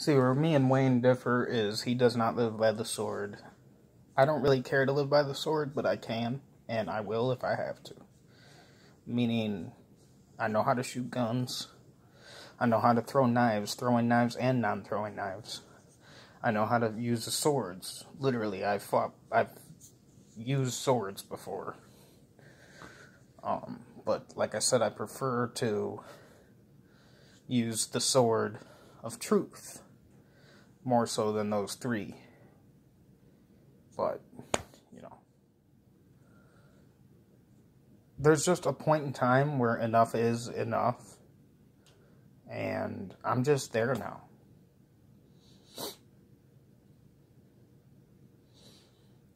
See, where me and Wayne differ is he does not live by the sword. I don't really care to live by the sword, but I can, and I will if I have to. Meaning, I know how to shoot guns. I know how to throw knives, throwing knives and non throwing knives. I know how to use the swords. Literally, I've fought, I've used swords before. Um, but like I said, I prefer to use the sword of truth more so than those three. But, you know, there's just a point in time where enough is enough. And I'm just there now.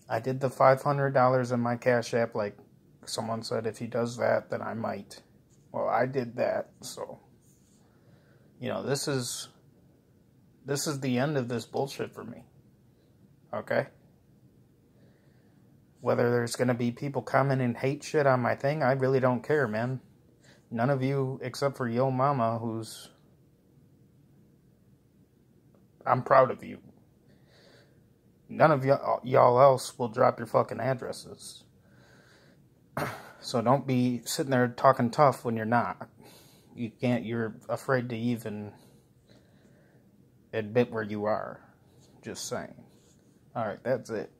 I did the $500 in my Cash App like someone said if he does that, then I might. Well, I did that, so you know, this is this is the end of this bullshit for me. Okay? Whether there's going to be people coming and hate shit on my thing, I really don't care, man. None of you except for Yo Mama who's I'm proud of you. None of y'all, y'all else will drop your fucking addresses. So don't be sitting there talking tough when you're not. You can't, you're afraid to even admit where you are. Just saying. Alright, that's it.